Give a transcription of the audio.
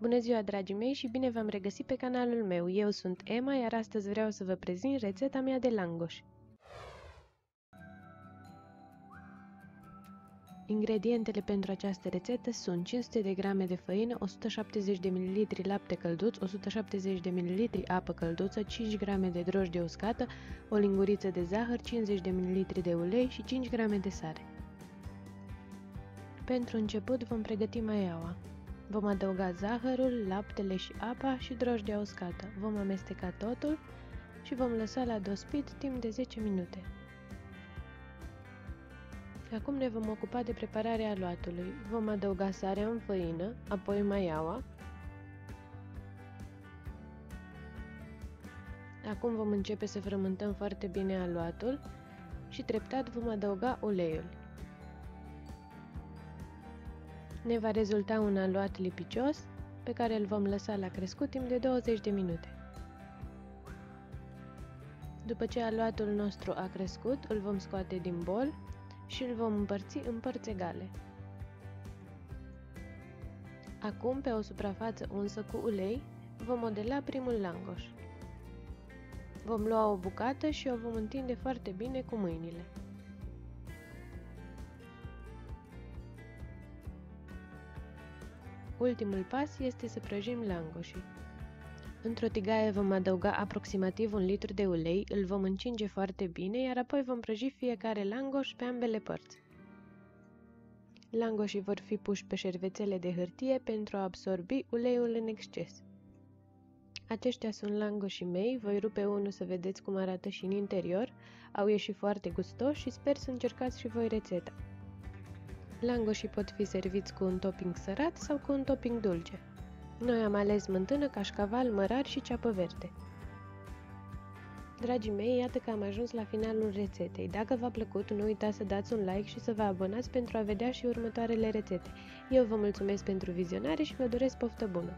Bună ziua, dragii mei, și bine v-am regăsit pe canalul meu. Eu sunt Emma, iar astăzi vreau să vă prezint rețeta mea de langoș. Ingredientele pentru această rețetă sunt 500 de grame de făină, 170 de ml lapte călduț, 170 de ml apă călduță, 5 grame de drojdie uscată, o linguriță de zahăr, 50 de ml de ulei și 5 grame de sare. Pentru început vom pregăti maiaua. Vom adăuga zahărul, laptele și apa și drojdia uscată. Vom amesteca totul și vom lăsa la dospit timp de 10 minute. Acum ne vom ocupa de prepararea aluatului. Vom adăuga sarea în făină, apoi maiaua. Acum vom începe să frământăm foarte bine aluatul și treptat vom adăuga uleiul. Ne va rezulta un aluat lipicios pe care îl vom lăsa la crescut timp de 20 de minute. După ce aluatul nostru a crescut, îl vom scoate din bol și îl vom împărți în părți egale. Acum, pe o suprafață unsă cu ulei, vom modela primul langoș. Vom lua o bucată și o vom întinde foarte bine cu mâinile. Ultimul pas este să prăjim langoșii. Într-o tigaie vom adăuga aproximativ un litru de ulei, îl vom încinge foarte bine, iar apoi vom prăji fiecare langoș pe ambele părți. Langoșii vor fi puși pe șervețele de hârtie pentru a absorbi uleiul în exces. Aceștia sunt langoșii mei, voi rupe unul să vedeți cum arată și în interior, au ieșit foarte gustoși și sper să încercați și voi rețeta. Langoșii pot fi serviți cu un topping sărat sau cu un topping dulce. Noi am ales mântână, cașcaval, mărar și ceapă verde. Dragii mei, iată că am ajuns la finalul rețetei. Dacă v-a plăcut, nu uitați să dați un like și să vă abonați pentru a vedea și următoarele rețete. Eu vă mulțumesc pentru vizionare și vă doresc poftă bună!